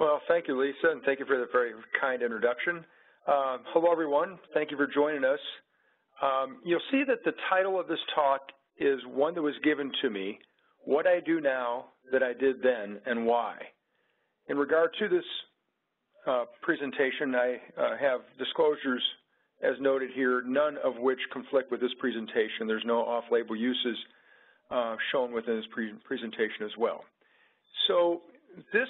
Well, thank you, Lisa, and thank you for the very kind introduction. Uh, hello, everyone. Thank you for joining us. Um, you'll see that the title of this talk is one that was given to me, What I Do Now That I Did Then and Why. In regard to this uh, presentation, I uh, have disclosures as noted here, none of which conflict with this presentation. There's no off-label uses uh, shown within this pre presentation as well. So this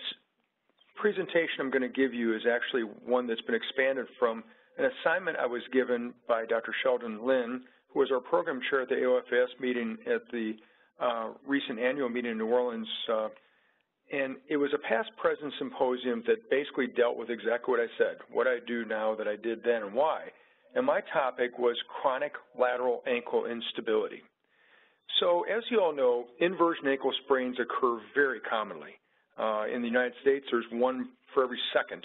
presentation I'm going to give you is actually one that's been expanded from an assignment I was given by Dr. Sheldon Lin, who was our program chair at the AOFAS meeting at the uh, recent annual meeting in New Orleans. Uh, and it was a past present symposium that basically dealt with exactly what I said, what I do now that I did then and why. And my topic was chronic lateral ankle instability. So as you all know, inversion ankle sprains occur very commonly. Uh, in the United States, there's one for every second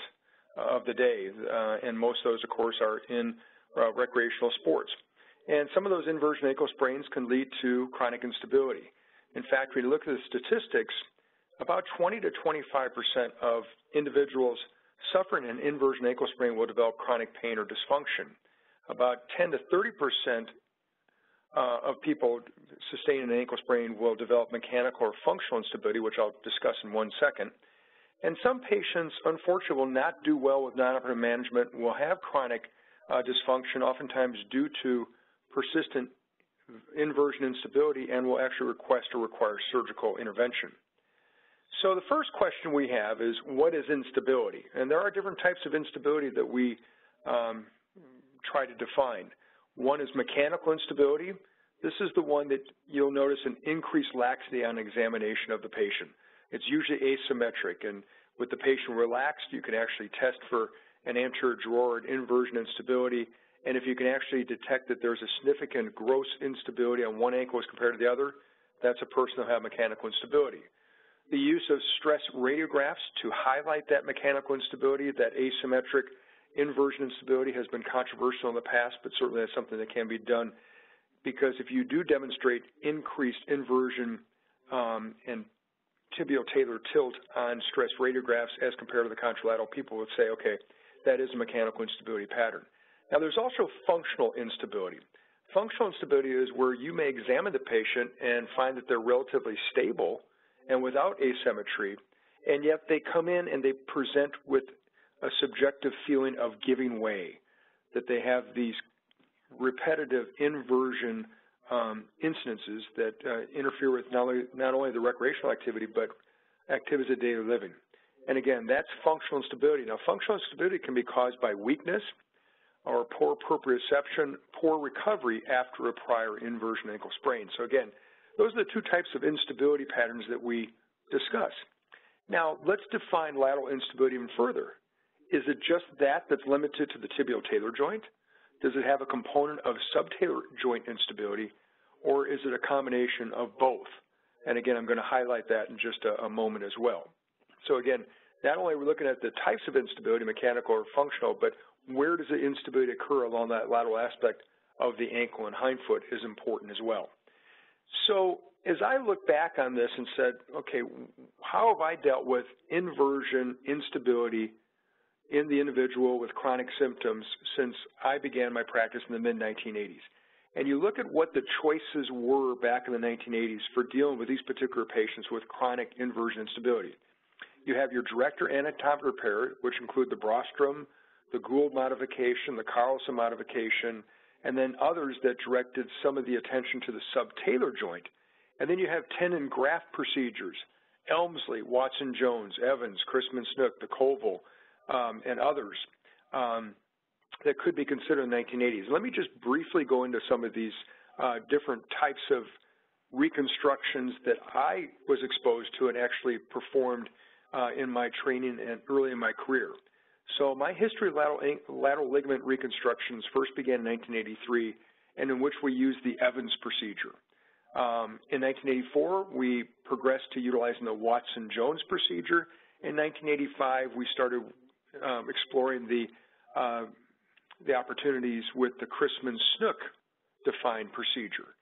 of the day, uh, and most of those, of course, are in uh, recreational sports. And some of those inversion ankle sprains can lead to chronic instability. In fact, when you look at the statistics, about 20 to 25 percent of individuals suffering an inversion ankle sprain will develop chronic pain or dysfunction. About 10 to 30 percent uh, of people sustaining an ankle sprain will develop mechanical or functional instability, which I'll discuss in one second. And some patients, unfortunately, will not do well with non-operative management, will have chronic uh, dysfunction, oftentimes due to persistent inversion instability, and will actually request or require surgical intervention. So the first question we have is, what is instability? And there are different types of instability that we um, try to define. One is mechanical instability. This is the one that you'll notice an increased laxity on examination of the patient. It's usually asymmetric, and with the patient relaxed, you can actually test for an anterior drawer and inversion instability, and if you can actually detect that there's a significant gross instability on one ankle as compared to the other, that's a person who have mechanical instability. The use of stress radiographs to highlight that mechanical instability, that asymmetric Inversion instability has been controversial in the past, but certainly that's something that can be done because if you do demonstrate increased inversion um, and tibial talar tilt on stress radiographs as compared to the contralateral, people would say, okay, that is a mechanical instability pattern. Now, there's also functional instability. Functional instability is where you may examine the patient and find that they're relatively stable and without asymmetry, and yet they come in and they present with a subjective feeling of giving way, that they have these repetitive inversion um, incidences that uh, interfere with not only, not only the recreational activity, but activities of daily living. And again, that's functional instability. Now, functional instability can be caused by weakness or poor proprioception, poor recovery after a prior inversion ankle sprain. So again, those are the two types of instability patterns that we discuss. Now, let's define lateral instability even further. Is it just that that's limited to the tibial talar joint? Does it have a component of subtalar joint instability, or is it a combination of both? And again, I'm going to highlight that in just a, a moment as well. So again, not only are we looking at the types of instability, mechanical or functional, but where does the instability occur along that lateral aspect of the ankle and hindfoot is important as well. So as I look back on this and said, okay, how have I dealt with inversion, instability, in the individual with chronic symptoms since I began my practice in the mid-1980s. And you look at what the choices were back in the 1980s for dealing with these particular patients with chronic inversion instability. You have your director anatomic repair, which include the Brostrom, the Gould modification, the Karlsson modification, and then others that directed some of the attention to the subtalar joint. And then you have tendon graft procedures, Elmslie, Watson-Jones, Evans, Chrisman-Snook, the Colville, um, and others um, that could be considered in the 1980s. Let me just briefly go into some of these uh, different types of reconstructions that I was exposed to and actually performed uh, in my training and early in my career. So my history of lateral, lateral ligament reconstructions first began in 1983 and in which we used the Evans procedure. Um, in 1984, we progressed to utilizing the Watson-Jones procedure. In 1985, we started um, exploring the uh, the opportunities with the Chrisman Snook defined procedure.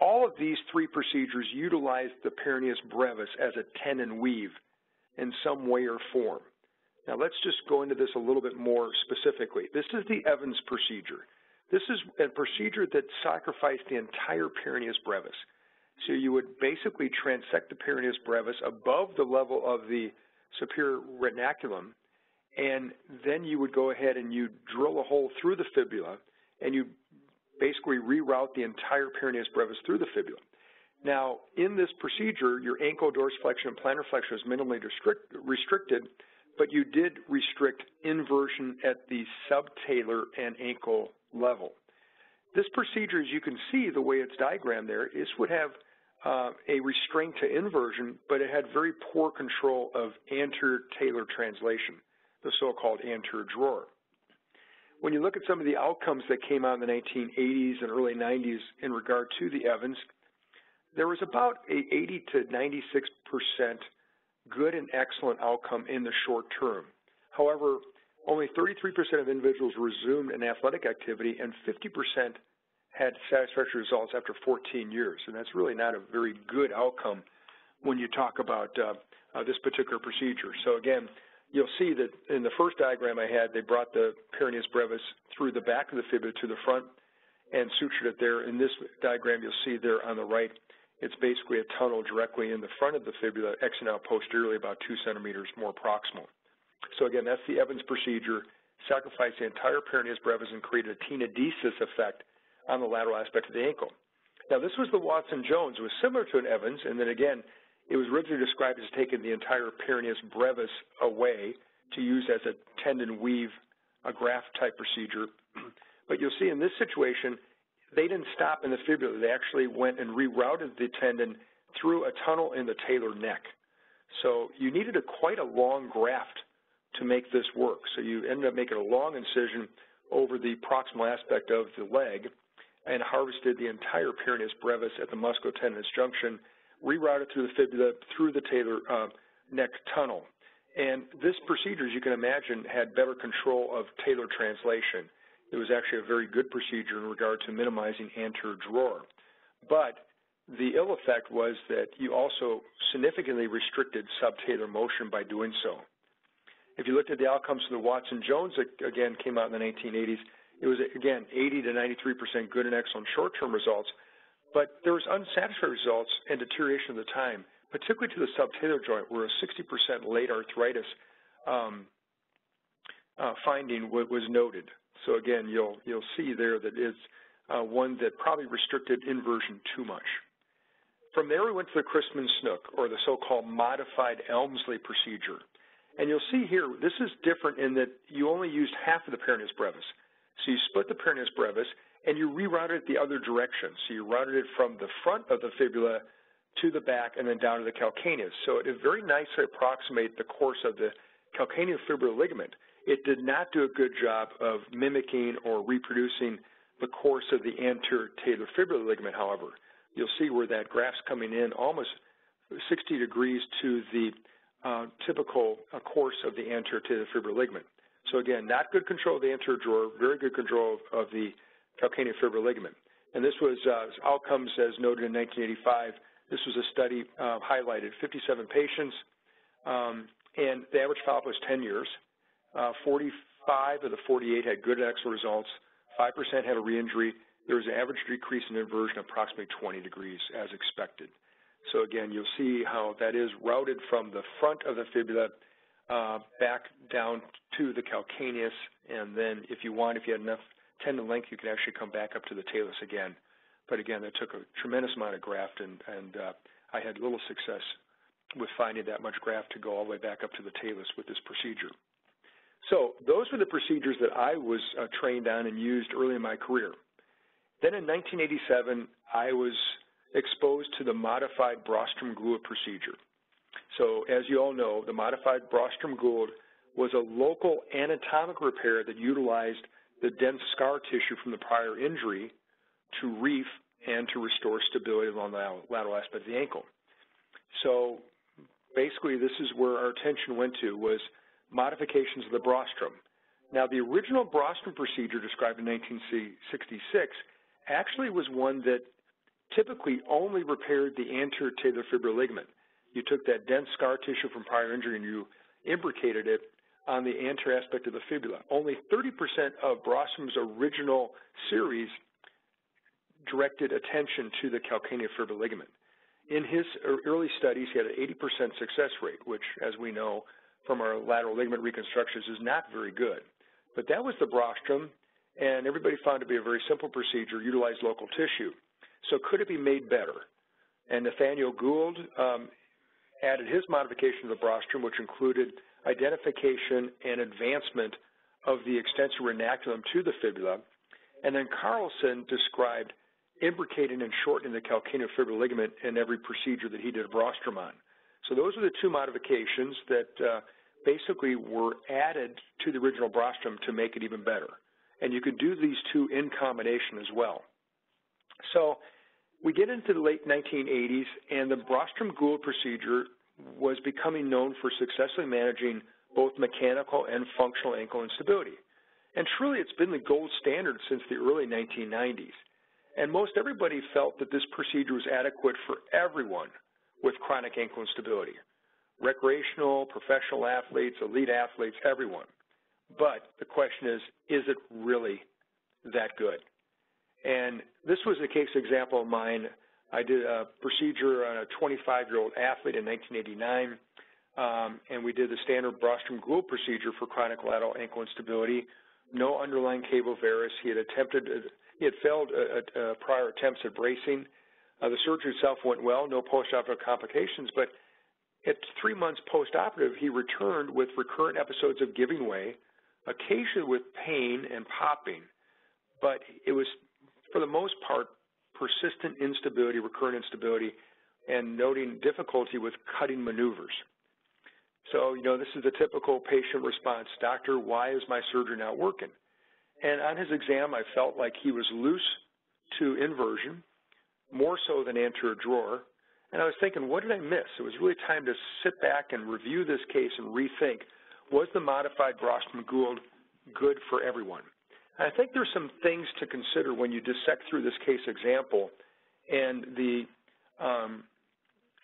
All of these three procedures utilize the peroneus brevis as a tendon weave in some way or form. Now let's just go into this a little bit more specifically. This is the Evans procedure. This is a procedure that sacrificed the entire peroneus brevis. So you would basically transect the peroneus brevis above the level of the superior retinaculum, and then you would go ahead and you drill a hole through the fibula, and you basically reroute the entire peroneus brevis through the fibula. Now, in this procedure, your ankle dorsiflexion and plantar flexion is minimally restrict, restricted, but you did restrict inversion at the subtalar and ankle level. This procedure, as you can see, the way it's diagrammed there, this would have uh, a restraint to inversion, but it had very poor control of anterior talar translation, the so-called anterior drawer. When you look at some of the outcomes that came out in the 1980s and early 90s in regard to the Evans, there was about a 80 to 96 percent good and excellent outcome in the short term. However, only 33% of individuals resumed an athletic activity and 50% had satisfactory results after 14 years. And that's really not a very good outcome when you talk about uh, uh, this particular procedure. So again, you'll see that in the first diagram I had, they brought the peroneus brevis through the back of the fibula to the front and sutured it there. In this diagram, you'll see there on the right, it's basically a tunnel directly in the front of the fibula, extending out posteriorly about two centimeters more proximal. So again, that's the Evans procedure, sacrificed the entire peroneus brevis and created a tenodesis effect on the lateral aspect of the ankle. Now, this was the Watson-Jones. It was similar to an Evans, and then again, it was originally described as taking the entire peroneus brevis away to use as a tendon weave, a graft type procedure. but you'll see in this situation, they didn't stop in the fibula. They actually went and rerouted the tendon through a tunnel in the talar neck. So you needed a quite a long graft to make this work. So you ended up making a long incision over the proximal aspect of the leg and harvested the entire peroneus brevis at the musculotendinous junction, rerouted through the fibula, through the talar uh, neck tunnel. And this procedure, as you can imagine, had better control of talar translation. It was actually a very good procedure in regard to minimizing anterior drawer. But the ill effect was that you also significantly restricted subtalar motion by doing so. If you looked at the outcomes of the Watson-Jones again, came out in the 1980s, it was, again, 80 to 93% good and excellent short-term results, but there was unsatisfactory results and deterioration of the time, particularly to the subtalar joint, where a 60% late arthritis um, uh, finding was noted. So again, you'll you'll see there that it's uh, one that probably restricted inversion too much. From there, we went to the Chrisman Snook, or the so-called modified Elmslie procedure. And you'll see here, this is different in that you only used half of the peroneus brevis. So you split the peroneus brevis, and you rerouted it the other direction. So you routed it from the front of the fibula to the back and then down to the calcaneus. So it very nicely approximates the course of the calcaneofibular ligament. It did not do a good job of mimicking or reproducing the course of the anterior talar fibular ligament, however. You'll see where that graft's coming in almost 60 degrees to the uh, typical uh, course of the anterior talar fibular ligament. So again, not good control of the anterior drawer, very good control of, of the calcaneofibular ligament. And this was uh, outcomes as noted in 1985. This was a study uh, highlighted 57 patients, um, and the average follow-up was 10 years. Uh, 45 of the 48 had good excellent results. 5% had a re-injury. There was an average decrease in inversion of approximately 20 degrees, as expected. So again, you'll see how that is routed from the front of the fibula uh, back down to the calcaneus, and then if you want, if you had enough tendon length, you could actually come back up to the talus again. But again, that took a tremendous amount of graft, and, and uh, I had little success with finding that much graft to go all the way back up to the talus with this procedure. So those were the procedures that I was uh, trained on and used early in my career. Then in 1987, I was exposed to the modified Brostrom-Gould procedure. So as you all know, the modified Brostrom-Gould was a local anatomic repair that utilized the dense scar tissue from the prior injury to reef and to restore stability along the lateral aspect of the ankle. So basically this is where our attention went to was modifications of the Brostrom. Now the original Brostrom procedure described in 1966 actually was one that typically only repaired the anterior talar fibular ligament. You took that dense scar tissue from prior injury and you imbricated it on the anterior aspect of the fibula. Only 30% of Brostrom's original series directed attention to the calcaneofibular ligament. In his early studies, he had an 80% success rate, which, as we know from our lateral ligament reconstructions, is not very good. But that was the Brostrom, and everybody found it to be a very simple procedure, utilize local tissue. So could it be made better? And Nathaniel Gould um, added his modification to the Brostrom, which included identification and advancement of the extensor retinaculum to the fibula. And then Karlsson described imbricating and shortening the calcaneofibular ligament in every procedure that he did a Brostrom on. So those are the two modifications that uh, basically were added to the original Brostrom to make it even better. And you could do these two in combination as well. So we get into the late 1980s, and the Brostrom-Gould procedure was becoming known for successfully managing both mechanical and functional ankle instability. And truly, it's been the gold standard since the early 1990s. And most everybody felt that this procedure was adequate for everyone with chronic ankle instability. Recreational, professional athletes, elite athletes, everyone. But the question is, is it really that good? And this was a case example of mine. I did a procedure on a 25-year-old athlete in 1989, um, and we did the standard Brostrom-Gould procedure for chronic lateral ankle instability. No underlying cavo varus. He had attempted he had failed uh, uh, prior attempts at bracing. Uh, the surgery itself went well, no postoperative complications, but at three months postoperative, he returned with recurrent episodes of giving way, occasionally with pain and popping, but it was, for the most part, persistent instability, recurrent instability, and noting difficulty with cutting maneuvers. So, you know, this is the typical patient response. Doctor, why is my surgery not working? And on his exam, I felt like he was loose to inversion, more so than anterior drawer. And I was thinking, what did I miss? It was really time to sit back and review this case and rethink, was the modified Brostrom-Gould good for everyone? I think there's some things to consider when you dissect through this case example and the um,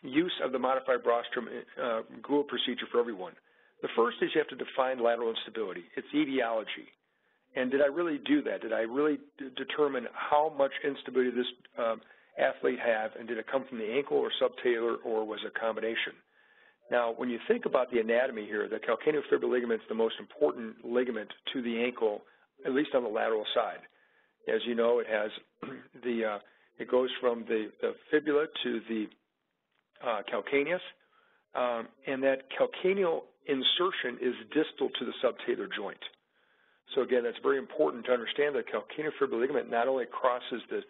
use of the modified Brostrom-Gould uh, procedure for everyone. The first is you have to define lateral instability. It's etiology. And did I really do that? Did I really determine how much instability this um, athlete have, and did it come from the ankle or subtalar, or was it a combination? Now, when you think about the anatomy here, the calcaneofibular ligament is the most important ligament to the ankle, at least on the lateral side. As you know, it has the uh, it goes from the, the fibula to the uh, calcaneus, um, and that calcaneal insertion is distal to the subtalar joint. So again, that's very important to understand that calcaneofibular ligament not only crosses the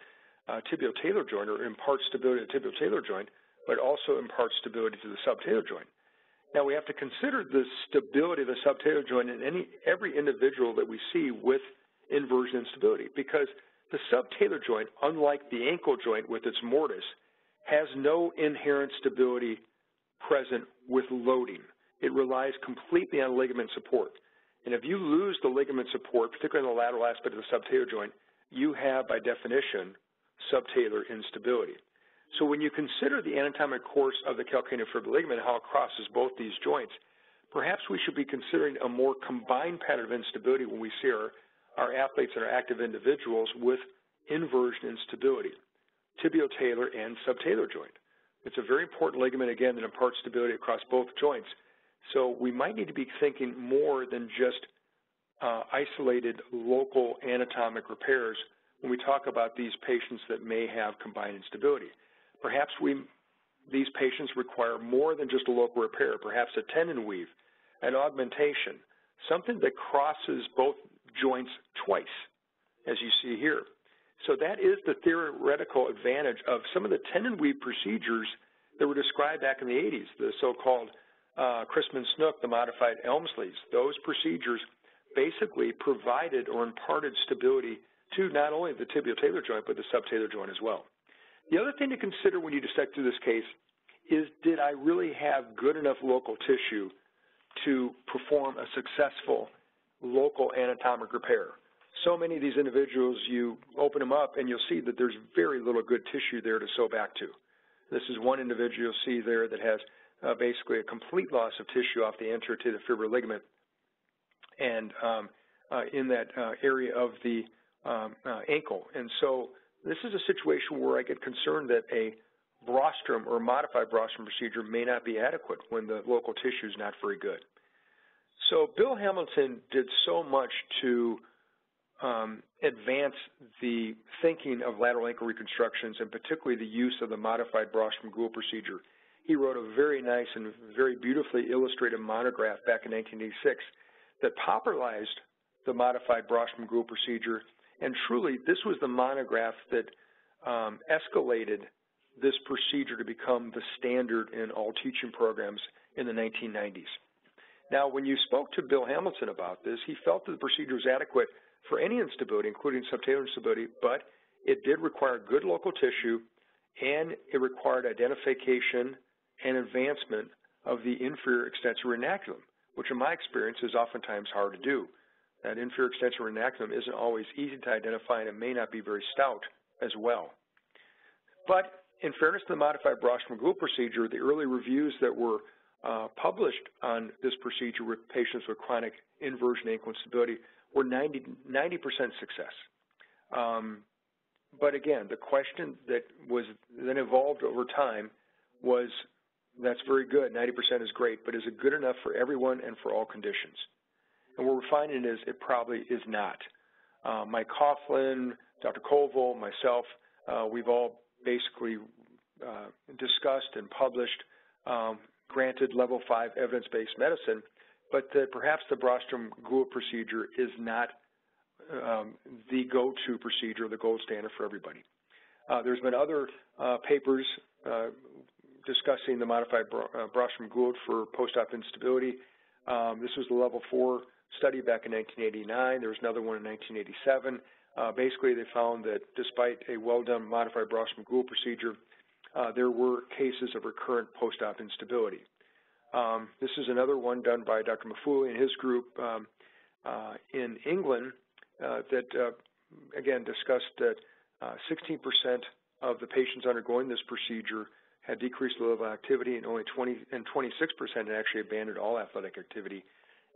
uh, tibio-talar joint or imparts stability to the tibio-talar joint, but also imparts stability to the subtalar joint. Now we have to consider the stability of the subtalar joint in any every individual that we see with inversion instability because the subtalar joint, unlike the ankle joint with its mortise, has no inherent stability present with loading. It relies completely on ligament support. And if you lose the ligament support, particularly in the lateral aspect of the subtalar joint, you have, by definition, subtalar instability. So when you consider the anatomic course of the calcaneofibular ligament, how it crosses both these joints, perhaps we should be considering a more combined pattern of instability when we see our, our athletes and our active individuals with inversion instability, tibio-talar and subtalar joint. It's a very important ligament, again, that imparts stability across both joints. So we might need to be thinking more than just uh, isolated local anatomic repairs when we talk about these patients that may have combined instability. Perhaps we, these patients require more than just a local repair, perhaps a tendon weave, an augmentation, something that crosses both joints twice, as you see here. So that is the theoretical advantage of some of the tendon weave procedures that were described back in the 80s, the so-called uh, Snook, the modified Elmslies, those procedures basically provided or imparted stability to not only the tibio-talar joint, but the subtalar joint as well. The other thing to consider when you dissect through this case is did I really have good enough local tissue to perform a successful local anatomic repair? So many of these individuals, you open them up and you'll see that there's very little good tissue there to sew back to. This is one individual you'll see there that has uh, basically a complete loss of tissue off the anterior to the tibiofibular ligament. and um, uh, in that uh, area of the um, uh, ankle. And so this is a situation where I get concerned that a Brostrom or modified Brostrom procedure may not be adequate when the local tissue is not very good. So Bill Hamilton did so much to um, advance the thinking of lateral ankle reconstructions and particularly the use of the modified Brostrom Gould procedure. He wrote a very nice and very beautifully illustrated monograph back in 1986 that popularized the modified Brostrom Gould procedure and truly this was the monograph that um, escalated this procedure to become the standard in all teaching programs in the 1990s. Now, when you spoke to Bill Hamilton about this, he felt that the procedure was adequate for any instability, including subtalar instability, but it did require good local tissue, and it required identification and advancement of the inferior extensor retinaculum, which in my experience is oftentimes hard to do. That inferior extensor retinaculum isn't always easy to identify, and it may not be very stout as well. But in fairness to the modified Brostrom Gould procedure, the early reviews that were uh, published on this procedure with patients with chronic inversion ankle instability were 90, percent success. Um, but again, the question that was then evolved over time was, that's very good, 90% is great, but is it good enough for everyone and for all conditions? And what we're finding is it probably is not. Uh, Mike Coughlin, Dr. Colville, myself, uh, we've all basically uh, discussed and published um, granted level 5 evidence-based medicine, but that perhaps the Brostrom Gould procedure is not um, the go-to procedure, the gold standard for everybody. Uh, there's been other uh, papers uh, discussing the modified uh, Brostrom Gould for post-op instability. Um, this was the level 4 study back in 1989. There was another one in 1987. Uh, basically, they found that despite a well-done modified Brostrom Gould procedure, uh, there were cases of recurrent post-op instability. Um, this is another one done by Dr. Maffulli and his group um, uh, in England uh, that, uh, again, discussed that 16% uh, of the patients undergoing this procedure had decreased level of activity and only 20 and 26% had actually abandoned all athletic activity.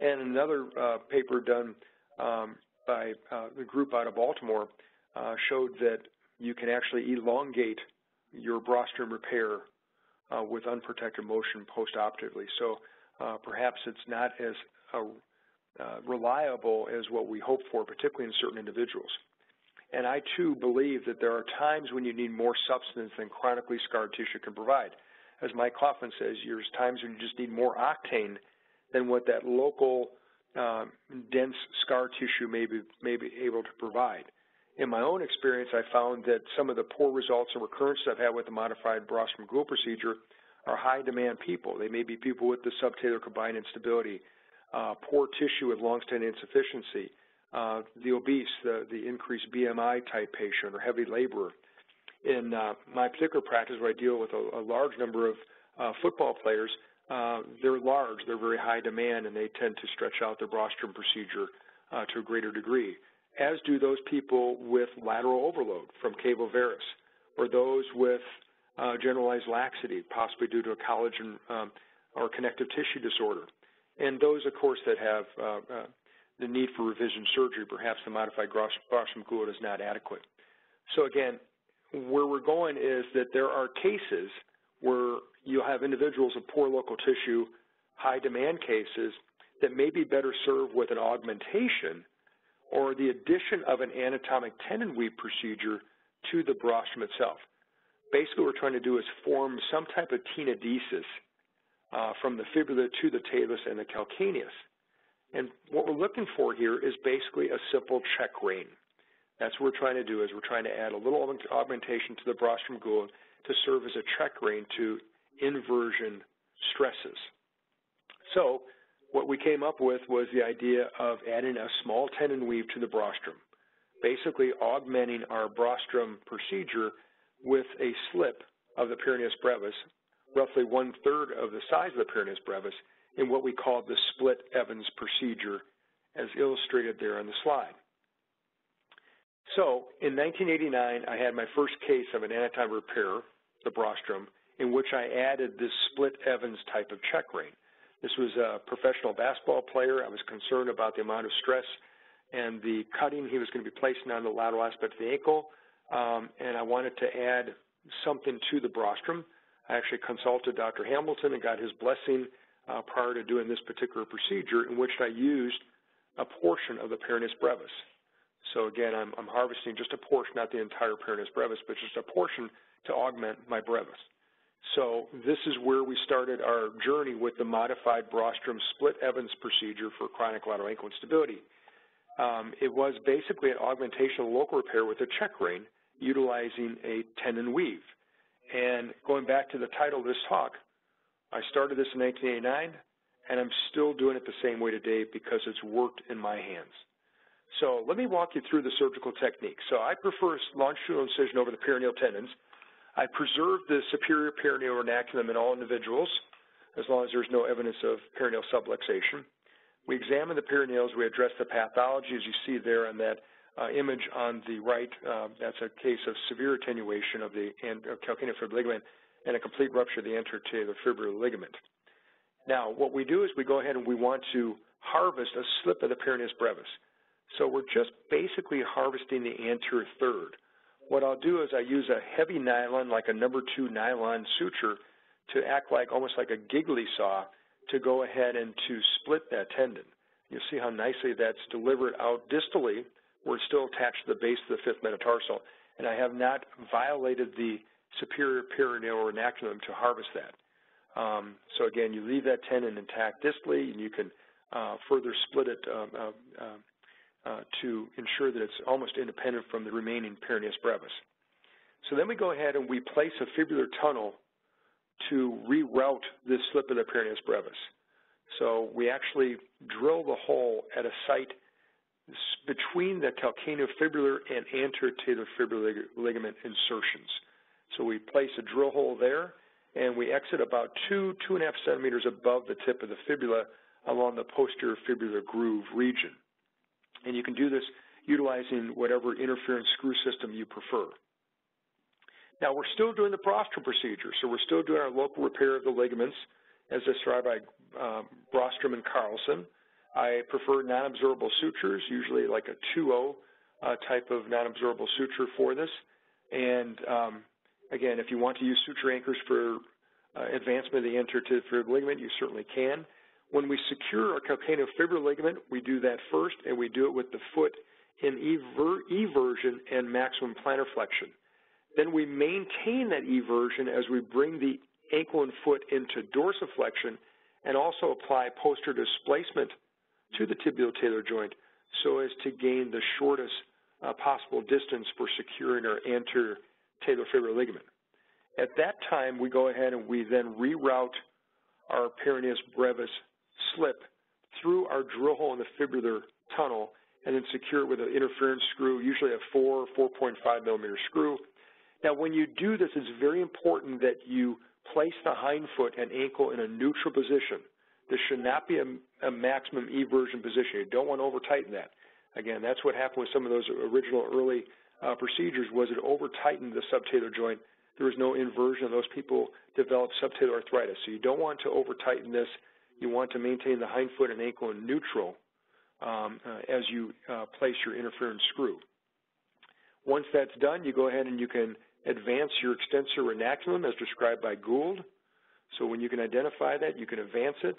And another uh, paper done um, by the group out of Baltimore showed that you can actually elongate your Brostrom repair uh, with unprotected motion postoperatively. So uh, perhaps it's not as uh, uh, reliable as what we hope for, particularly in certain individuals. And I, too, believe that there are times when you need more substance than chronically scarred tissue can provide. As Mike Coughlin says, there's times when you just need more octane than what that local uh, dense scar tissue may be, may be able to provide in my own experience, I found that some of the poor results and recurrences I've had with the modified Brostrom Gould procedure are high demand people. They may be people with the subtalar combined instability, uh, poor tissue with long-standing insufficiency, uh, the obese, the, the increased BMI type patient, or heavy laborer. In uh, my particular practice, where I deal with a, a large number of uh, football players, uh, they're large, they're very high demand, and they tend to stretch out their Brostrom procedure uh, to a greater degree as do those people with lateral overload from cavo varus, or those with uh, generalized laxity, possibly due to a collagen um, or connective tissue disorder. And those, of course, that have uh, uh, the need for revision surgery, perhaps the modified Brostrom Gould is not adequate. So again, where we're going is that there are cases where you'll have individuals with poor local tissue, high demand cases that may be better served with an augmentation or the addition of an anatomic tendon weave procedure to the Brostrom itself. Basically, what we're trying to do is form some type of tenodesis uh, from the fibula to the talus and the calcaneus. And what we're looking for here is basically a simple check rein. That's what we're trying to do is we're trying to add a little augmentation to the Brostrom Gould to serve as a check rein to inversion stresses. So what we came up with was the idea of adding a small tendon weave to the Brostrom, basically augmenting our Brostrom procedure with a slip of the peroneus brevis, roughly one-third of the size of the peroneus brevis, in what we call the split Evans procedure, as illustrated there on the slide. So, in 1989, I had my first case of an anatomic repair, the Brostrom, in which I added this split Evans type of check rein. This was a professional basketball player. I was concerned about the amount of stress and the cutting he was going to be placing on the lateral aspect of the ankle, um, and I wanted to add something to the Brostrom. I actually consulted Dr. Hamilton and got his blessing uh, prior to doing this particular procedure in which I used a portion of the peroneus brevis. So again, I'm, I'm harvesting just a portion, not the entire peroneus brevis, but just a portion to augment my brevis. So this is where we started our journey with the modified Brostrom split Evans procedure for chronic lateral ankle instability. Um, it was basically an augmentation of local repair with a check rein utilizing a tendon weave. And going back to the title of this talk, I started this in 1989, and I'm still doing it the same way today because it's worked in my hands. So let me walk you through the surgical technique. So I prefer longitudinal incision over the peroneal tendons. I preserve the superior peroneal retinaculum in all individuals as long as there's no evidence of peroneal subluxation. We examine the peroneals. We address the pathology, as you see there on that uh, image on the right. Uh, that's a case of severe attenuation of the uh, calcaneal fibular ligament and a complete rupture of the anterior fibular ligament. Now, what we do is we go ahead and we want to harvest a slip of the peroneus brevis. So we're just basically harvesting the anterior third. What I'll do is I use a heavy nylon, like a number two nylon suture, to act like almost like a Gigli saw to go ahead and to split that tendon. You'll see how nicely that's delivered out distally where it's still attached to the base of the fifth metatarsal. And I have not violated the superior peroneal retinaculum to harvest that. Um, so again, you leave that tendon intact distally, and you can uh, further split it um, uh, uh, Uh, to ensure that it's almost independent from the remaining peroneus brevis. So then we go ahead and we place a fibular tunnel to reroute this slip of the peroneus brevis. So we actually drill the hole at a site between the calcaneofibular and anterior fibular ligament insertions. So we place a drill hole there, and we exit about two, two and a half centimeters above the tip of the fibula along the posterior fibular groove region. And you can do this utilizing whatever interference screw system you prefer. Now, we're still doing the Brostrom procedure, so we're still doing our local repair of the ligaments as described by um, Brostrom and Karlsson. I prefer non-absorbable sutures, usually like a 2-0 uh, type of non-absorbable suture for this. And um, again, if you want to use suture anchors for uh, advancement of the anterior ligament, you certainly can. When we secure our calcaneofibular ligament, we do that first, and we do it with the foot in ever eversion and maximum plantar flexion. Then we maintain that eversion as we bring the ankle and foot into dorsiflexion and also apply posterior displacement to the tibial-talar joint so as to gain the shortest uh, possible distance for securing our anterior talofibular ligament. At that time, we go ahead and we then reroute our peroneus brevis slip through our drill hole in the fibular tunnel and then secure it with an interference screw, usually a 4 4.5 millimeter screw. Now, when you do this, it's very important that you place the hind foot and ankle in a neutral position. This should not be a, a maximum eversion position. You don't want to over-tighten that. Again, that's what happened with some of those original early uh, procedures was it over-tightened the subtalar joint. There was no inversion. And those people developed subtalar arthritis. So you don't want to over-tighten this you want to maintain the hind foot and ankle in neutral um, uh, as you uh, place your interference screw. Once that's done, you go ahead and you can advance your extensor retinaculum as described by Gould. So when you can identify that, you can advance it,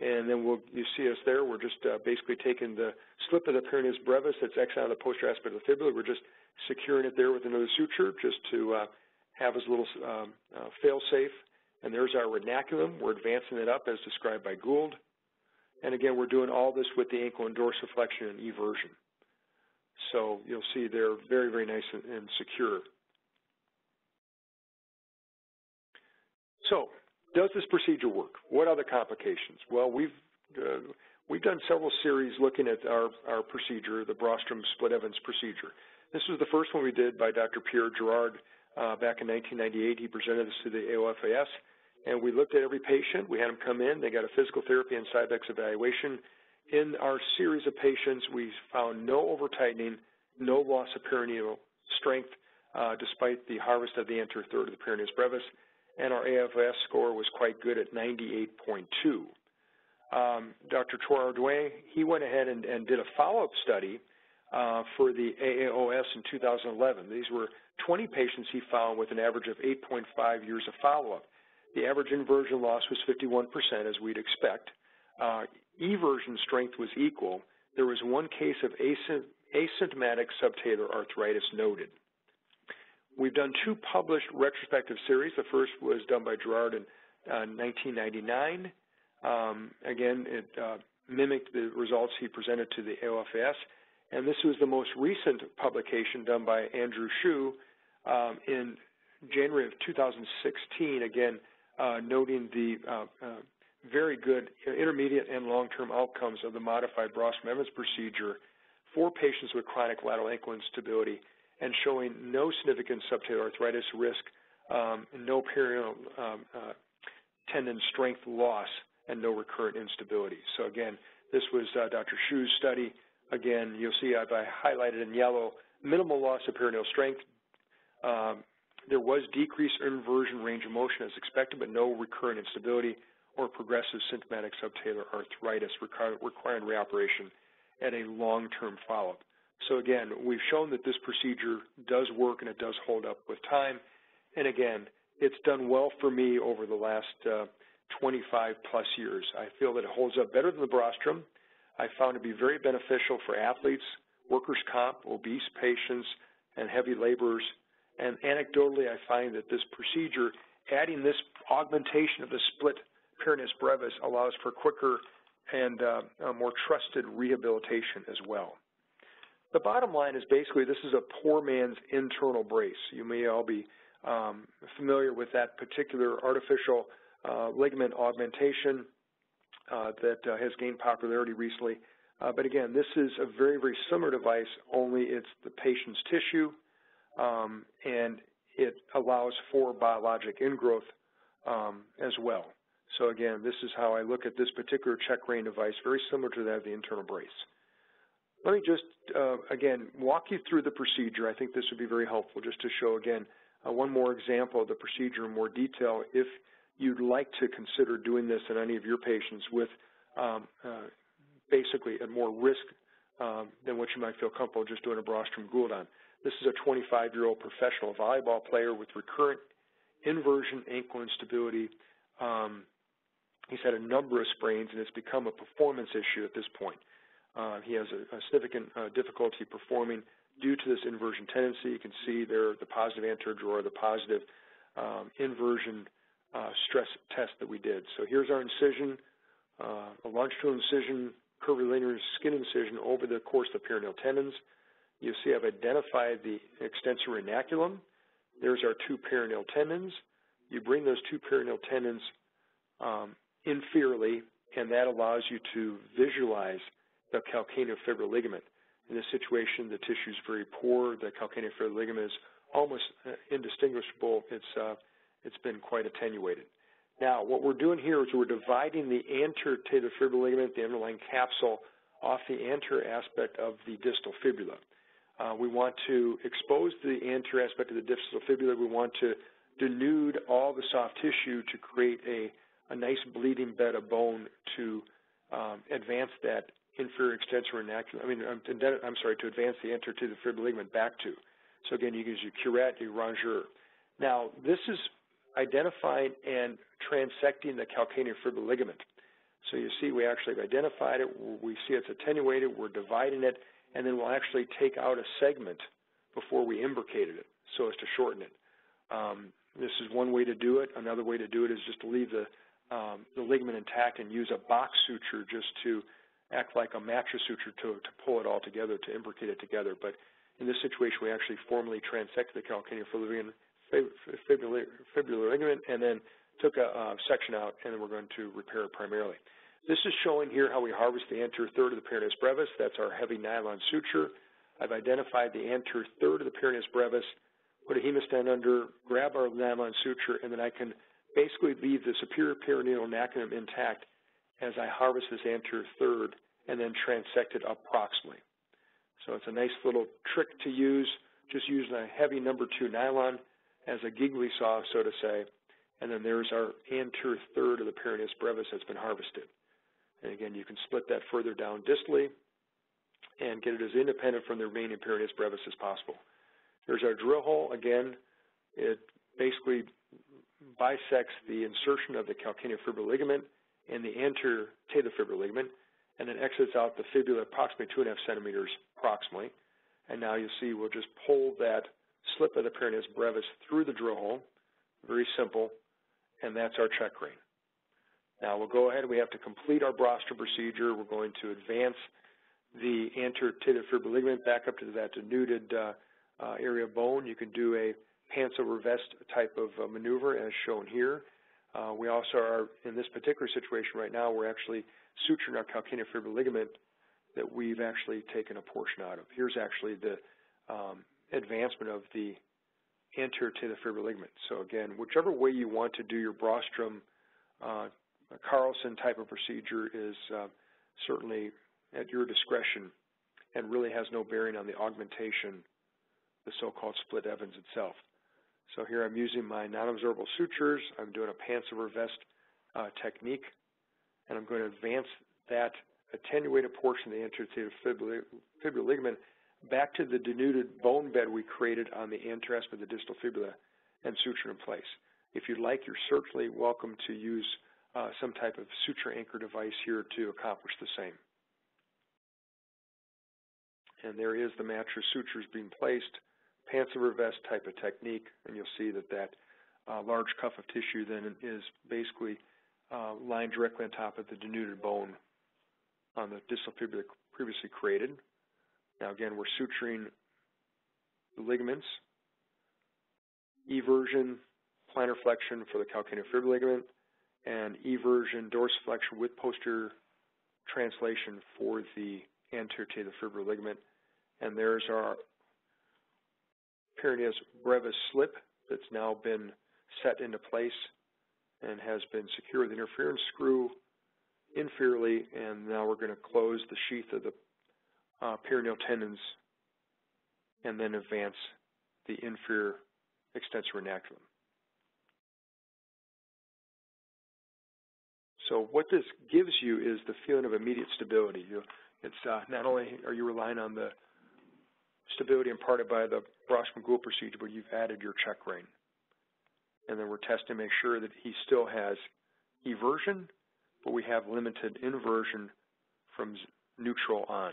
and then we'll, you see us there. We're just uh, basically taking the slip of the peroneus brevis that's out of the posterior aspect of the fibula. We're just securing it there with another suture just to uh, have as little um, uh, fail-safe and there's our retinaculum. We're advancing it up as described by Gould. And again, we're doing all this with the ankle and dorsiflexion and eversion. So you'll see they're very, very nice and, and secure. So does this procedure work? What are the complications? Well, we've uh, we've done several series looking at our, our procedure, the Brostrom Split Evans procedure. This was the first one we did by Dr. Pierre Girard uh, back in 1998. He presented this to the AOFAS and we looked at every patient. We had them come in. They got a physical therapy and Cybex evaluation. In our series of patients, we found no over-tightening, no loss of peroneal strength, uh, despite the harvest of the anterior third of the peroneus brevis, and our AFS score was quite good at 98.2. um, Dr. Troy Ardoin, he went ahead and, and did a follow-up study uh, for the AAOS in 2011. These were 20 patients he found with an average of 8.5 years of follow-up. The average inversion loss was 51%, as we'd expect. Uh, eversion strength was equal. There was one case of asymptomatic subtalar arthritis noted. We've done two published retrospective series. The first was done by Girard in uh, 1999. Um, again, it uh, mimicked the results he presented to the AOFAS. And this was the most recent publication done by Andrew Hsu um, in January of 2016, again, noting the uh, uh, very good intermediate and long-term outcomes of the modified Brostrom-Evans procedure for patients with chronic lateral ankle instability and showing no significant subtalar arthritis risk, um, no peroneal um, uh, tendon strength loss, and no recurrent instability. So again, this was uh, Dr. Hsu's study. Again, you'll see I've highlighted in yellow minimal loss of peroneal strength. Um, there was decreased inversion range of motion as expected, but no recurrent instability or progressive symptomatic subtalar arthritis requiring reoperation at a long-term follow-up. So again, we've shown that this procedure does work and it does hold up with time. And again, it's done well for me over the last uh, 25 plus years. I feel that it holds up better than the Brostrom. I found it to be very beneficial for athletes, workers' comp, obese patients, and heavy laborers. And anecdotally, I find that this procedure, adding this augmentation of the split peroneus brevis allows for quicker and uh, more trusted rehabilitation as well. The bottom line is basically this is a poor man's internal brace. You may all be um, familiar with that particular artificial uh, ligament augmentation uh, that uh, has gained popularity recently. Uh, but again, this is a very, very similar device, only it's the patient's tissue, um, and it allows for biologic ingrowth um, as well. So again, this is how I look at this particular check rein device, very similar to that of the internal brace. Let me just, uh, again, walk you through the procedure. I think this would be very helpful just to show, again, uh, one more example of the procedure in more detail if you'd like to consider doing this in any of your patients with um, uh, basically at more risk um, than what you might feel comfortable just doing a Brostrom Gould on. This is a 25-year-old professional volleyball player with recurrent inversion ankle instability. Um, he's had a number of sprains, and it's become a performance issue at this point. Uh, he has a, a significant uh, difficulty performing due to this inversion tendency. You can see there the positive anterior drawer, the positive um, inversion uh, stress test that we did. So here's our incision, uh, a longitudinal incision, curvilinear skin incision over the course of the peroneal tendons. You see I've identified the extensor retinaculum. There's our two peroneal tendons. You bring those two peroneal tendons um, inferiorly, and that allows you to visualize the calcaneofibular ligament. In this situation, the tissue is very poor. The calcaneofibular ligament is almost uh, indistinguishable. It's, uh, it's been quite attenuated. Now, what we're doing here is we're dividing the anterior fibular ligament, the underlying capsule, off the anterior aspect of the distal fibula. Uh, we want to expose the anterior aspect of the distal fibula. We want to denude all the soft tissue to create a, a nice bleeding bed of bone to um, advance that inferior extensor I mean, I'm, I'm sorry, to advance the anterior to the fibula ligament back to. So again, you can use your curette, your rongeur. Now, this is identifying and transecting the calcaneofibular ligament. So you see we actually have identified it, we see it's attenuated, we're dividing it, and then we'll actually take out a segment before we imbricated it so as to shorten it. Um, this is one way to do it. Another way to do it is just to leave the, um, the ligament intact and use a box suture just to act like a mattress suture to, to pull it all together, to imbricate it together. But in this situation, we actually formally transected the calcaneofibular fibular ligament and then took a section out, and then we're going to repair it primarily. This is showing here how we harvest the anterior third of the peroneus brevis. That's our heavy nylon suture. I've identified the anterior third of the peroneus brevis, put a hemostat under, grab our nylon suture, and then I can basically leave the superior peroneal naculum intact as I harvest this anterior third and then transect it approximately. So it's a nice little trick to use, just using a heavy number two nylon as a Gigli saw, so to say, and then there's our anterior third of the peroneus brevis that's been harvested. And again, you can split that further down distally and get it as independent from the remaining peroneus brevis as possible. Here's our drill hole. Again, it basically bisects the insertion of the calcaneofibular ligament and the anterior talofibular ligament, and then exits out the fibula approximately two and a half centimeters approximately. And now you'll see we'll just pull that slip of the peroneus brevis through the drill hole, very simple, and that's our check rein. Now we'll go ahead, we have to complete our Brostrom procedure. We're going to advance the anterior talofibular ligament back up to that denuded uh, uh, area of bone. You can do a pants over vest type of uh, maneuver as shown here. Uh, we also are, in this particular situation right now, we're actually suturing our calcaneofibular ligament that we've actually taken a portion out of. Here's actually the um, advancement of the anterior talofibular ligament. So again, whichever way you want to do your Brostrom uh, Karlsson type of procedure is uh, certainly at your discretion and really has no bearing on the augmentation, the so-called split Evans itself. So here I'm using my non-absorbable sutures. I'm doing a pants over vest uh, technique, and I'm going to advance that attenuated portion of the anterior fibular ligament back to the denuded bone bed we created on the anterior of the distal fibula and suture in place. If you'd like, you're certainly welcome to use some type of suture anchor device here to accomplish the same. And there is the mattress sutures being placed, pants over vest type of technique, and you'll see that that uh, large cuff of tissue then is basically uh, lined directly on top of the denuded bone on the distal fibula previously created. Now again, we're suturing the ligaments, eversion, plantar flexion for the calcaneofibular ligament, and eversion dorsiflexion with posterior translation for the anterior talofibular ligament. And there's our peroneus brevis slip that's now been set into place and has been secured with an interference screw inferiorly, and now we're going to close the sheath of the uh, peroneal tendons and then advance the inferior extensor retinaculum. So what this gives you is the feeling of immediate stability. You, it's uh, not only are you relying on the stability imparted by the Brostrom Gould procedure, but you've added your check rein. And then we're testing to make sure that he still has eversion, but we have limited inversion from neutral on.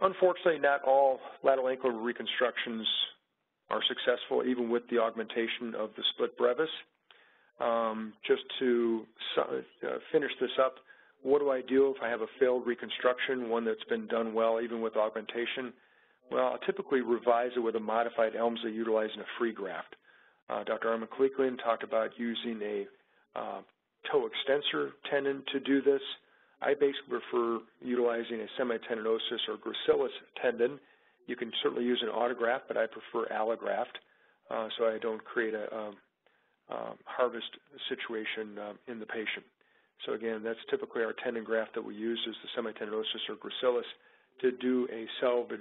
Unfortunately, not all lateral ankle reconstructions are successful, even with the augmentation of the split brevis. Um, just to uh, finish this up, what do I do if I have a failed reconstruction, one that's been done well even with augmentation? Well, I'll typically revise it with a modified Elmslie utilizing a free graft. Uh, Dr. Armen Kelikian talked about using a uh, toe extensor tendon to do this. I basically prefer utilizing a semitendinosus or gracilis tendon. You can certainly use an autograft, but I prefer allograft, uh, so I don't create a, a, a harvest situation um, in the patient. So again, that's typically our tendon graft that we use is the semitendinosus or gracilis to do a salvage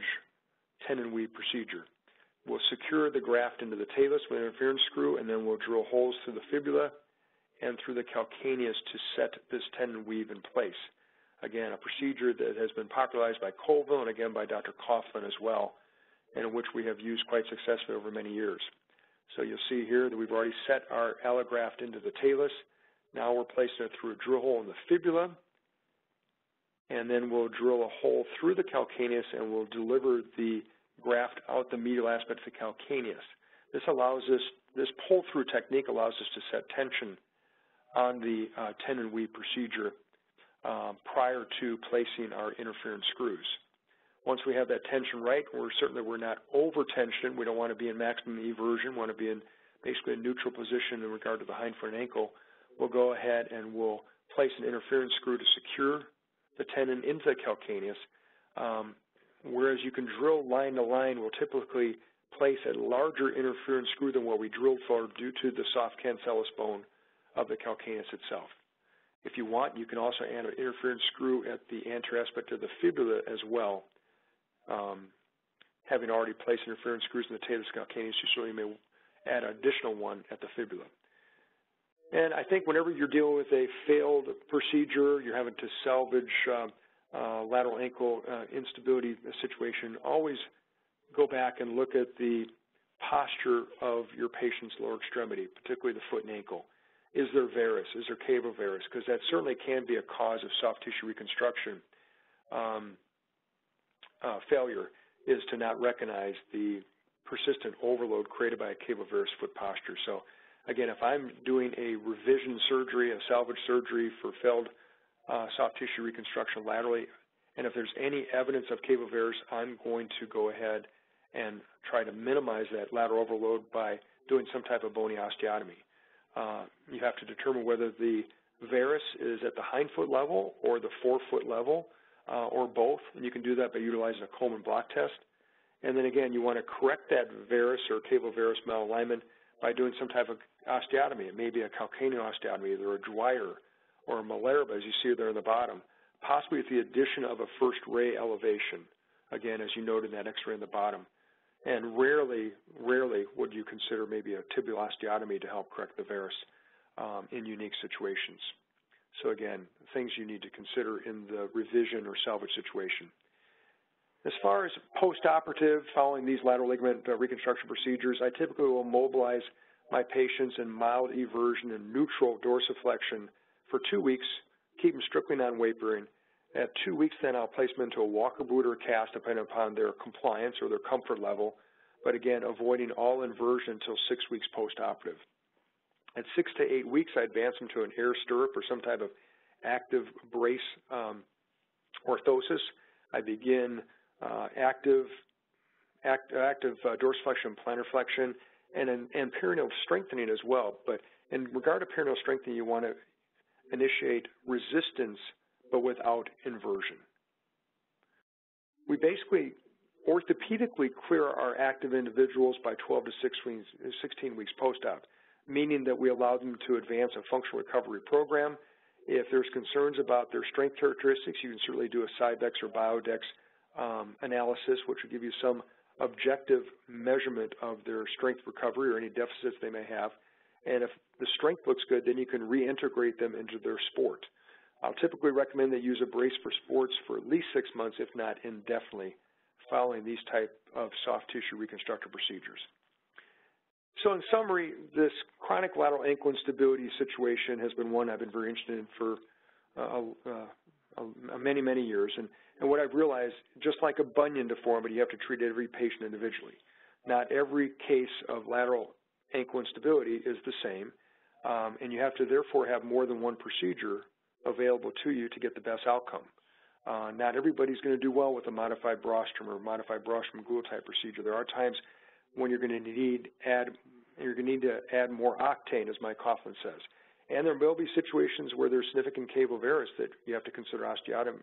tendon weave procedure. We'll secure the graft into the talus with an interference screw, and then we'll drill holes through the fibula and through the calcaneus to set this tendon weave in place. Again, a procedure that has been popularized by Colville and again by Dr. Coughlin as well, and which we have used quite successfully over many years. So you'll see here that we've already set our allograft into the talus. Now we're placing it through a drill hole in the fibula, and then we'll drill a hole through the calcaneus and we'll deliver the graft out the medial aspect of the calcaneus. This allows us, this pull-through technique allows us to set tension on the uh, tendon weave procedure um, prior to placing our interference screws. Once we have that tension right, we're certainly we're not over tension. We don't want to be in maximum eversion. We want to be in basically a neutral position in regard to the hindfoot and ankle. We'll go ahead and we'll place an interference screw to secure the tendon into the calcaneus. Um, whereas you can drill line to line, we'll typically place a larger interference screw than what we drilled for due to the soft cancellous bone of the calcaneus itself. If you want, you can also add an interference screw at the anterior aspect of the fibula as well. Um, having already placed interference screws in the talus calcaneus, you certainly may add an additional one at the fibula. And I think whenever you're dealing with a failed procedure, you're having to salvage uh, uh, lateral ankle uh, instability situation, always go back and look at the posture of your patient's lower extremity, particularly the foot and ankle. Is there varus? Is there cavovarus? Because that certainly can be a cause of soft tissue reconstruction. Um, failure is to not recognize the persistent overload created by a cavovarus foot posture. So again, if I'm doing a revision surgery, a salvage surgery for failed uh, soft tissue reconstruction laterally, and if there's any evidence of cavovarus, I'm going to go ahead and try to minimize that lateral overload by doing some type of bony osteotomy. Uh, you have to determine whether the varus is at the hindfoot level or the forefoot level uh, or both, and you can do that by utilizing a Coleman block test. And then again, you want to correct that varus or cavovarus malalignment by doing some type of osteotomy. It may be a calcaneal osteotomy, either a Dwyer or a Malerba, as you see there in the bottom, possibly with the addition of a first ray elevation, again, as you noted in that x-ray in the bottom. And rarely, rarely would you consider maybe a tibial osteotomy to help correct the varus um, in unique situations. So again, things you need to consider in the revision or salvage situation. As far as post-operative, following these lateral ligament uh, reconstruction procedures, I typically will mobilize my patients in mild eversion and neutral dorsiflexion for two weeks, keep them strictly non-weight bearing. At two weeks, then I'll place them into a walker boot or cast, depending upon their compliance or their comfort level, but again, avoiding all inversion until six weeks post-operative. At six to eight weeks, I advance them to an air stirrup or some type of active brace um, orthosis. I begin uh, active act, active uh, dorsiflexion, plantar flexion, and, and peroneal strengthening as well. But in regard to peroneal strengthening, you want to initiate resistance but without inversion. We basically orthopedically clear our active individuals by 12 to 16 weeks post-op meaning that we allow them to advance a functional recovery program. If there's concerns about their strength characteristics, you can certainly do a Cybex or Biodex um, analysis, which will give you some objective measurement of their strength recovery or any deficits they may have. And if the strength looks good, then you can reintegrate them into their sport. I'll typically recommend they use a brace for sports for at least six months, if not indefinitely, following these type of soft tissue reconstructive procedures. So in summary, this chronic lateral ankle instability situation has been one I've been very interested in for uh, uh, uh, many, many years. And, and what I've realized, just like a bunion deformity, you have to treat every patient individually. Not every case of lateral ankle instability is the same, um, and you have to therefore have more than one procedure available to you to get the best outcome. Uh, not everybody's going to do well with a modified Brostrom or modified Brostrom type procedure. There are times when you're going to need add you're going to need to add more octane, as Mike Coughlin says. And there will be situations where there's significant cavovarus that you have to consider osteotom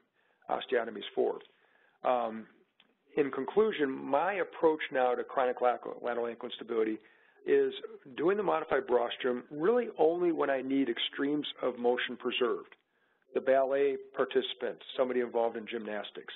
osteotomies for. Um, in conclusion, my approach now to chronic lateral ankle instability is doing the modified Brostrom really only when I need extremes of motion preserved. The ballet participant, somebody involved in gymnastics,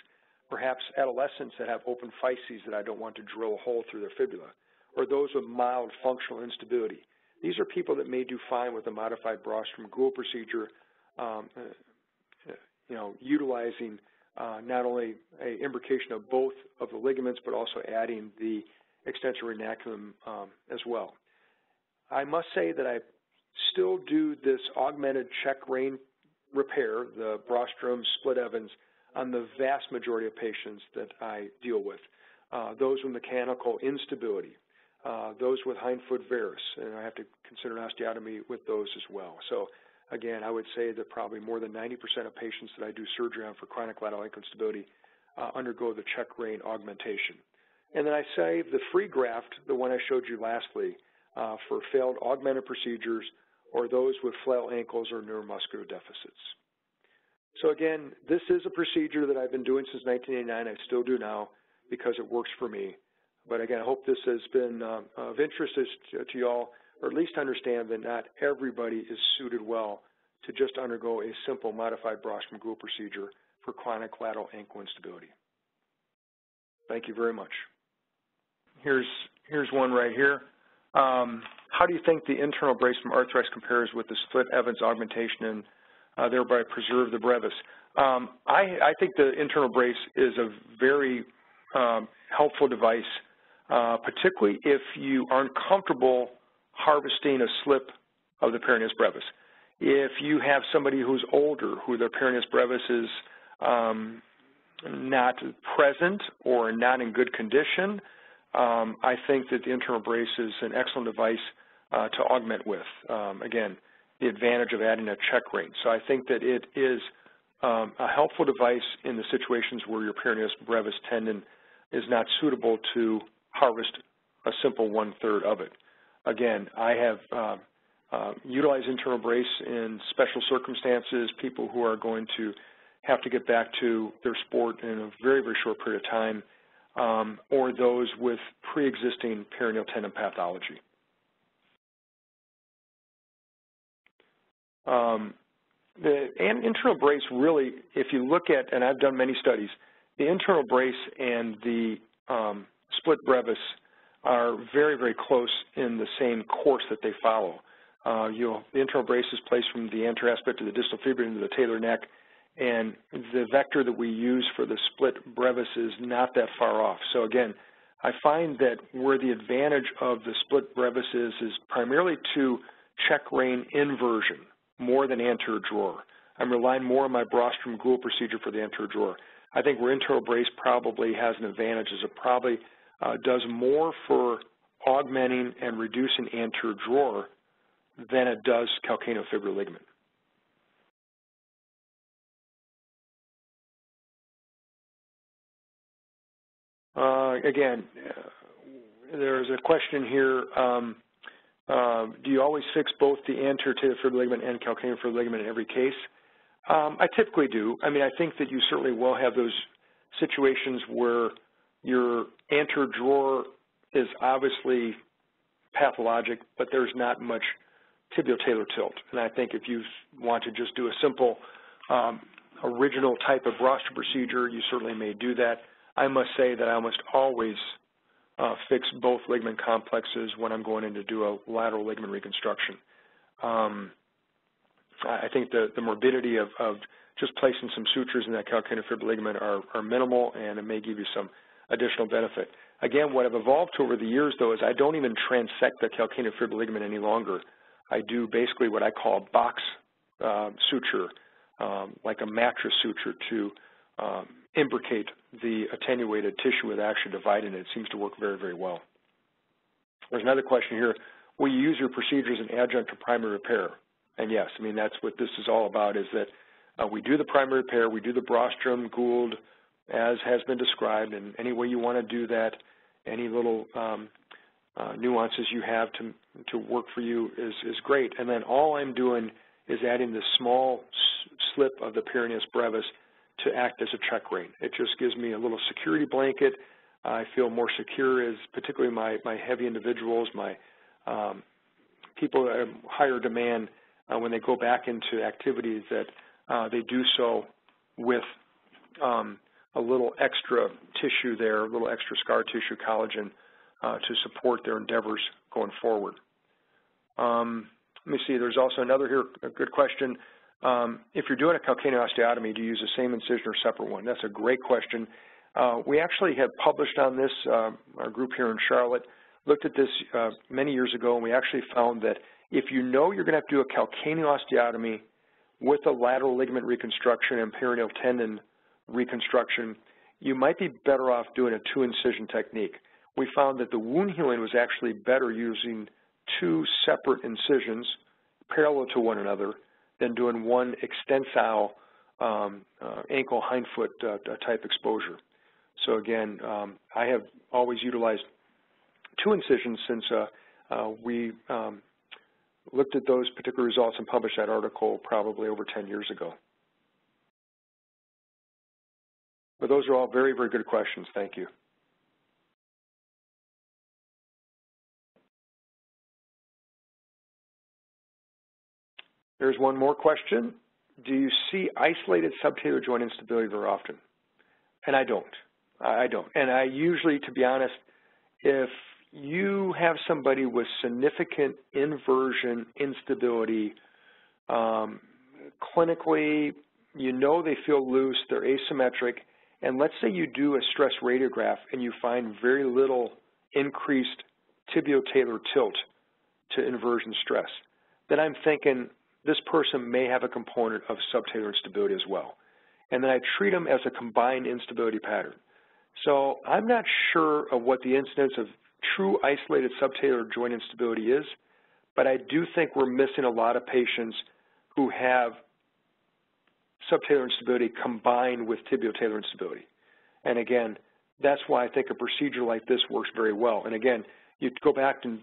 perhaps adolescents that have open physes that I don't want to drill a hole through their fibula, or those with mild functional instability. These are people that may do fine with a modified Brostrom Gould procedure, um, uh, you know, utilizing uh, not only a imbrication of both of the ligaments, but also adding the extensor retinaculum um, as well. I must say that I still do this augmented check rein repair, the Brostrom split Evans, on the vast majority of patients that I deal with. Uh, those with mechanical instability, uh, those with hindfoot varus, and I have to consider osteotomy with those as well. So again, I would say that probably more than 90% of patients that I do surgery on for chronic lateral ankle instability uh, undergo the check rein augmentation. And then I save the free graft, the one I showed you lastly, uh, for failed augmented procedures or those with flail ankles or neuromuscular deficits. So again, this is a procedure that I've been doing since 1989. I still do now because it works for me. But again, I hope this has been uh, of interest to, to you all, or at least understand that not everybody is suited well to just undergo a simple modified Brostrom Gould procedure for chronic lateral ankle instability. Thank you very much. Here's, here's one right here. Um, how do you think the internal brace from Arthrex compares with the split Evans augmentation and thereby preserve the brevis? Um, I, I, think the internal brace is a very um, helpful device, uh, particularly if you aren't comfortable harvesting a slip of the peroneus brevis. If you have somebody who's older, who their peroneus brevis is um, not present or not in good condition, um, I think that the internal brace is an excellent device uh, to augment with. Um, again, the advantage of adding a check rein. So I think that it is um, a helpful device in the situations where your peroneus brevis tendon is not suitable to harvest a simple one-third of it. Again, I have uh, uh, utilized internal brace in special circumstances, people who are going to have to get back to their sport in a very, very short period of time, um, or those with pre-existing peroneal tendon pathology. Um, the internal brace really, if you look at, and I've done many studies, the internal brace and the um, split brevis are very, very close in the same course that they follow. Uh, the internal brace is placed from the anterior aspect of the distal fibula into the talar neck, and the vector that we use for the split brevis is not that far off. So again, I find that where the advantage of the split brevis is, is primarily to check rein inversion more than anterior drawer. I'm relying more on my Brostrom Gould procedure for the anterior drawer. I think where internal brace probably has an advantage is it probably uh, does more for augmenting and reducing anterior drawer than it does calcaneofibular ligament. Uh, again, uh, there's a question here. Um, uh, do you always fix both the anterior tibiofibular ligament and calcaneal calcaneofibular ligament in every case? Um, I typically do. I mean, I think that you certainly will have those situations where your anterior drawer is obviously pathologic, but there's not much tibio-talar tilt. And I think if you want to just do a simple um, original type of Brostrom procedure, you certainly may do that. I must say that I almost always uh, fix both ligament complexes when I'm going in to do a lateral ligament reconstruction. Um, I think the, the morbidity of, of, just placing some sutures in that calcaneofibular ligament are, are, minimal, and it may give you some additional benefit. Again, what I've evolved to over the years, though, is I don't even transect the calcaneofibular ligament any longer. I do basically what I call box uh, suture, um, like a mattress suture to um, imbricate the attenuated tissue with actually dividing it. It seems to work very, very well. There's another question here. Will you use your procedure as an adjunct to primary repair? And yes, I mean, that's what this is all about is that uh, we do the primary repair, we do the Brostrom, Gould, as has been described, and any way you want to do that, any little um, uh, nuances you have to, to work for you is, is great. And then all I'm doing is adding this small slip of the peroneus brevis to act as a check rein. It just gives me a little security blanket. I feel more secure as particularly my, my heavy individuals, my um, people have higher demand uh, when they go back into activities that uh, they do so with um, a little extra tissue there, a little extra scar tissue collagen uh, to support their endeavors going forward. Um, let me see, there's also another here, a good question. Um, if you're doing a calcaneal osteotomy, do you use the same incision or separate one? That's a great question. Uh, we actually have published on this, uh, our group here in Charlotte looked at this uh, many years ago, and we actually found that if you know you're going to have to do a calcaneal osteotomy with a lateral ligament reconstruction and peroneal tendon reconstruction, you might be better off doing a two-incision technique. We found that the wound healing was actually better using two separate incisions parallel to one another than doing one extensile um, uh, ankle hindfoot uh, type exposure. So again, um, I have always utilized two incisions since uh, uh we um, looked at those particular results and published that article probably over 10 years ago. But those are all very, very good questions. Thank you. There's one more question. Do you see isolated subtalar joint instability very often? And I don't. I don't. And I usually, to be honest, if you have somebody with significant inversion instability, um, clinically, you know they feel loose, they're asymmetric, and let's say you do a stress radiograph and you find very little increased tibio-talar tilt to inversion stress, then I'm thinking this person may have a component of subtalar instability as well. And then I treat them as a combined instability pattern. So I'm not sure of what the incidence of true isolated subtalar joint instability is, but I do think we're missing a lot of patients who have subtalar instability combined with tibio-talar instability. And again, that's why I think a procedure like this works very well. And again, you go back and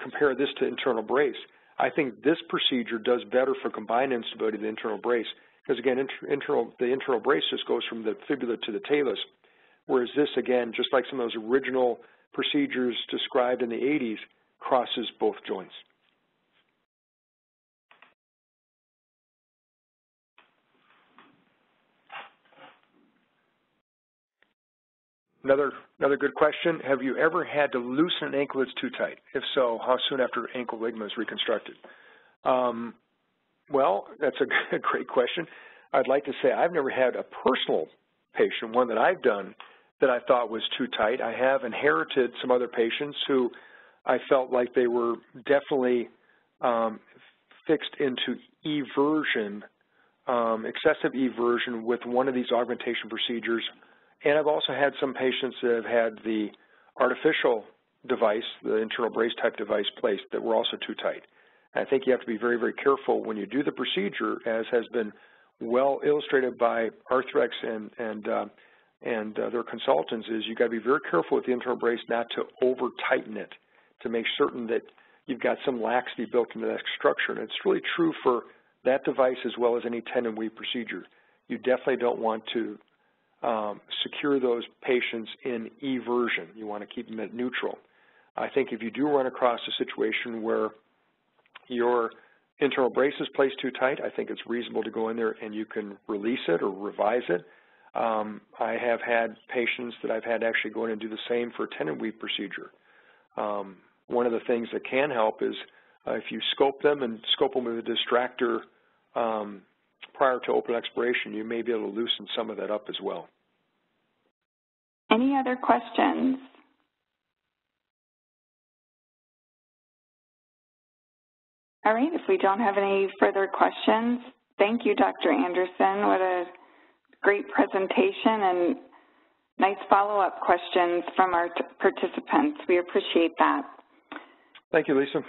compare this to internal brace. I think this procedure does better for combined instability than internal brace because again, inter internal, the internal brace just goes from the fibula to the talus, whereas this, again, just like some of those original procedures described in the 80s, crosses both joints. Another, another good question, have you ever had to loosen an ankle that's too tight? If so, how soon after ankle ligament is reconstructed? Um, well, that's a, a great question. I'd like to say I've never had a personal patient, one that I've done, that I thought was too tight. I have inherited some other patients who I felt like they were definitely um, fixed into eversion, um, excessive eversion with one of these augmentation procedures. And I've also had some patients that have had the artificial device, the internal brace type device placed that were also too tight. I think you have to be very, very careful when you do the procedure, as has been well illustrated by Arthrex and, and, uh, and uh, their consultants, is you've got to be very careful with the internal brace not to over-tighten it to make certain that you've got some laxity built into that structure. And it's really true for that device as well as any tendon weave procedure. You definitely don't want to um, secure those patients in eversion. You want to keep them at neutral. I think if you do run across a situation where your internal brace is placed too tight, I think it's reasonable to go in there and you can release it or revise it. Um, I have had patients that I've had actually go in and do the same for a tendon weave procedure. Um, one of the things that can help is uh, if you scope them and scope them with a distractor um, prior to open exploration, you may be able to loosen some of that up as well. Any other questions? All right, if we don't have any further questions, thank you, Dr. Anderson. What a great presentation and nice follow-up questions from our participants. We appreciate that. Thank you, Lisa.